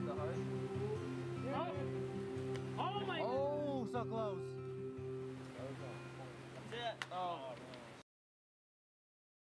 inside the. Oh! Oh my! Oh, so close. That's it. Oh.